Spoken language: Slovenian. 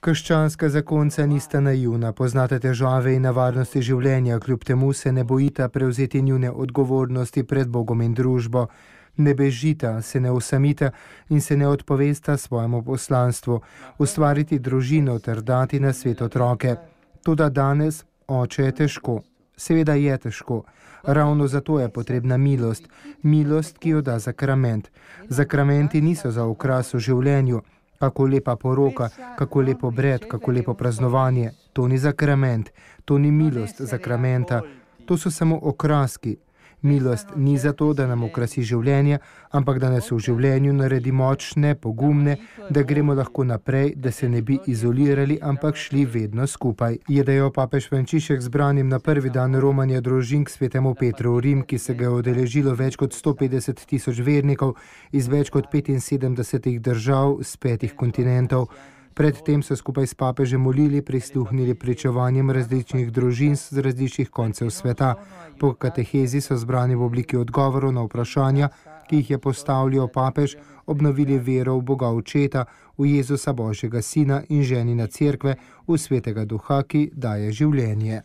Krščanska zakonca nista naivna, poznate težave in nevarnosti življenja, kljub temu se ne bojita prevzeti njune odgovornosti pred Bogom in družbo. Ne bežita, se ne usamita in se ne odpovesta svojemu poslanstvu, ustvariti družino ter dati na svet otroke. Tudi danes, oče, je težko. Seveda je težko. Ravno zato je potrebna milost, milost, ki jo da zakrament. Zakramenti niso za ukras v življenju, kako lepa poroka, kako lepo bred, kako lepo praznovanje. To ni zakrament, to ni milost zakramenta, to so samo okraski. Milost ni zato, da nam okrasi življenje, ampak da nas v življenju naredi močne, pogumne, da gremo lahko naprej, da se ne bi izolirali, ampak šli vedno skupaj. Je dejal papež Frančišek zbranim na prvi dan romanja družin k svetemu Petru v Rim, ki se ga je odeležilo več kot 150 tisoč vernikov iz več kot 75 držav z petih kontinentov. Predtem so skupaj s papežem molili, prisluhnili pričevanjem različnih družin z različnih koncev sveta. Po katehezi so zbrani v obliki odgovorov na vprašanja, ki jih je postavljal papež, obnovili vero v Boga Očeta, v Jezusa Božjega Sina in ženina Cerkve, v Svetega Duha, ki daje življenje.